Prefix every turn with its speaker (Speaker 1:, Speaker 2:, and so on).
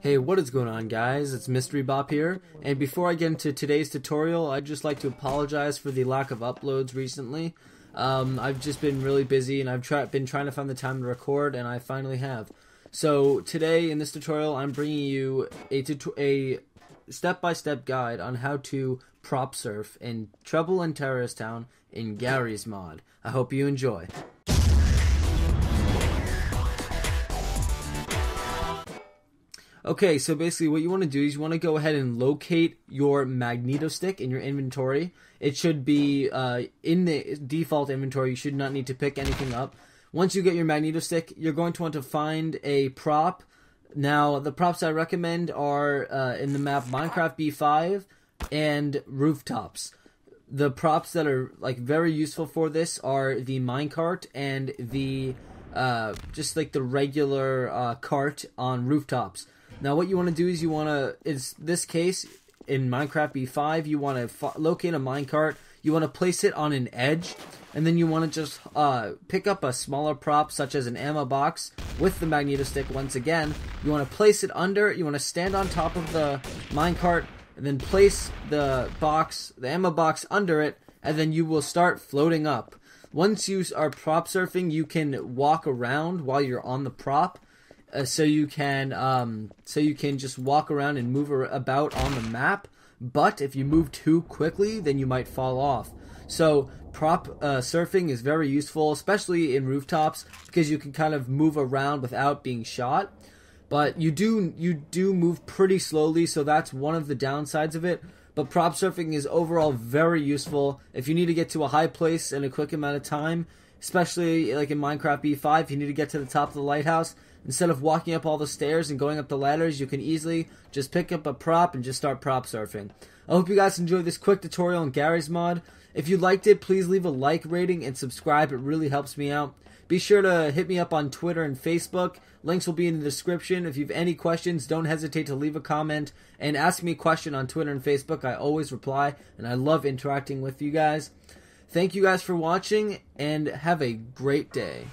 Speaker 1: Hey, what is going on guys? It's Mystery Bop here, and before I get into today's tutorial, I'd just like to apologize for the lack of uploads recently. Um, I've just been really busy and I've been trying to find the time to record, and I finally have. So today in this tutorial, I'm bringing you a, step-by-step -step guide on how to prop surf in Trouble in Terrorist Town in Garry's Mod. I hope you enjoy. Okay, so basically what you want to do is you want to go ahead and locate your magneto stick in your inventory. It should be uh, in the default inventory. You should not need to pick anything up. Once you get your magneto stick, you're going to want to find a prop. Now, the props I recommend are uh, in the map Minecraft B5 and rooftops. The props that are like very useful for this are the minecart and the uh, just like the regular uh, cart on rooftops. Now what you want to do is you want to, is this case, in Minecraft B5, you want to locate a minecart, you want to place it on an edge, and then you want to just uh, pick up a smaller prop such as an ammo box with the magneto stick once again. You want to place it under, you want to stand on top of the minecart, and then place the box, the ammo box under it, and then you will start floating up. Once you are prop surfing, you can walk around while you're on the prop, uh, so you can um, so you can just walk around and move about on the map. But if you move too quickly, then you might fall off. So prop uh, surfing is very useful, especially in rooftops, because you can kind of move around without being shot. But you do you do move pretty slowly, so that's one of the downsides of it. But prop surfing is overall very useful if you need to get to a high place in a quick amount of time, especially like in Minecraft B5. You need to get to the top of the lighthouse Instead of walking up all the stairs and going up the ladders, you can easily just pick up a prop and just start prop surfing. I hope you guys enjoyed this quick tutorial on Garry's Mod. If you liked it, please leave a like rating and subscribe. It really helps me out. Be sure to hit me up on Twitter and Facebook. Links will be in the description. If you have any questions, don't hesitate to leave a comment and ask me a question on Twitter and Facebook. I always reply, and I love interacting with you guys. Thank you guys for watching, and have a great day.